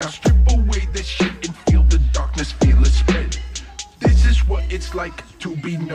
Now strip away the shit and feel the darkness, feel it spread. This is what it's like to be known.